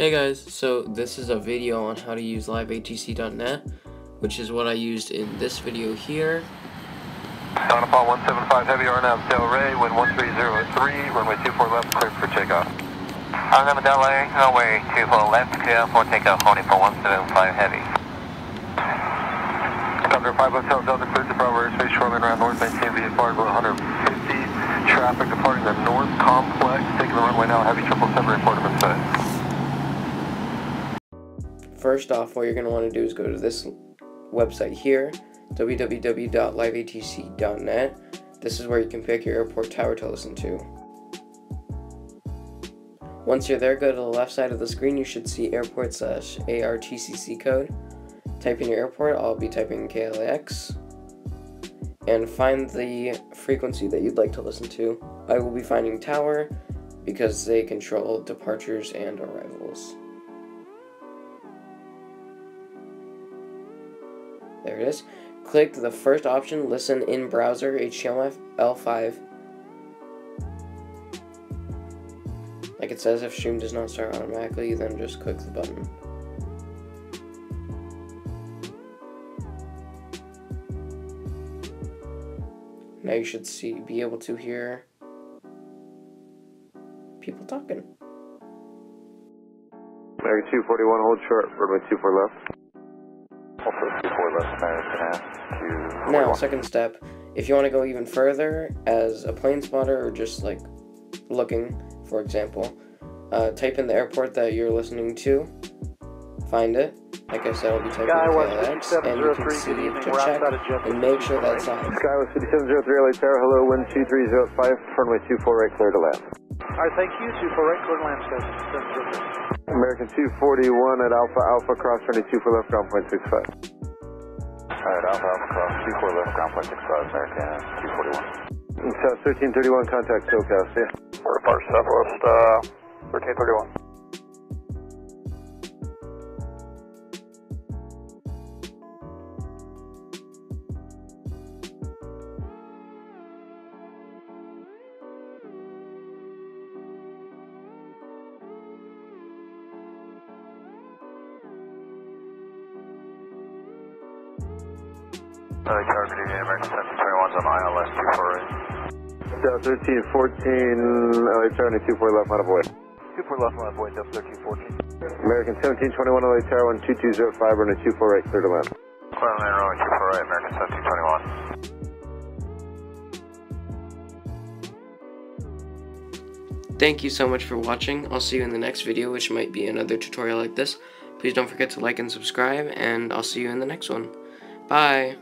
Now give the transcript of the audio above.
Hey guys, so this is a video on how to use liveatc.net, which is what I used in this video here. Donapal 175 Heavy RNAV Del Rey, wind 1303, runway 24 left, clear for takeoff. RNAV Del Rey, runway 24 left, clear for takeoff, holding for 175 Heavy. Thunder 5 Delta, clear to Bravo airspace, shoreline around north, maintain VFR below 150. Traffic departing the north complex, taking the runway now, heavy 777 report of set. First off, what you're going to want to do is go to this website here, www.liveatc.net. This is where you can pick your airport tower to listen to. Once you're there, go to the left side of the screen. You should see airport slash ARTCC code. Type in your airport. I'll be typing KLAX. And find the frequency that you'd like to listen to. I will be finding tower because they control departures and arrivals. There it is. Click the first option, listen in browser, HTML5. Like it says, if stream does not start automatically, then just click the button. Now you should see, be able to hear people talking. American 241, hold short, runway 24 left. Now, second step, if you want to go even further as a plane spotter or just like looking, for example, uh, type in the airport that you're listening to, find it. Like I said, I'll be typing KLAX, and you can see to check and make sure that's on. Skywest 5703 LA Tower, hello, wind 2305, runway 24 right, clear to land. Alright, thank you, 24 right, clear to land, Skywest American 241 at Alpha Alpha, cross 22 for left, ground point 65. Alright, Alpha Alpha cross 24 left, ground point 65, American 241. South 1331, contact SoCal, see ya. Report Southwest uh, 1331. Uh, targeting American 1721's on ILS 248. Delta 1314, LA Tower 24 left, out of way. 24 left, left, way, Delta 1314. American 1721, LA Tower 12205, runway 24 right, clear to land. Clear to land, runway 24 right, American 1721. Thank you so much for watching. I'll see you in the next video, which might be another tutorial like this. Please don't forget to like and subscribe, and I'll see you in the next one. Bye!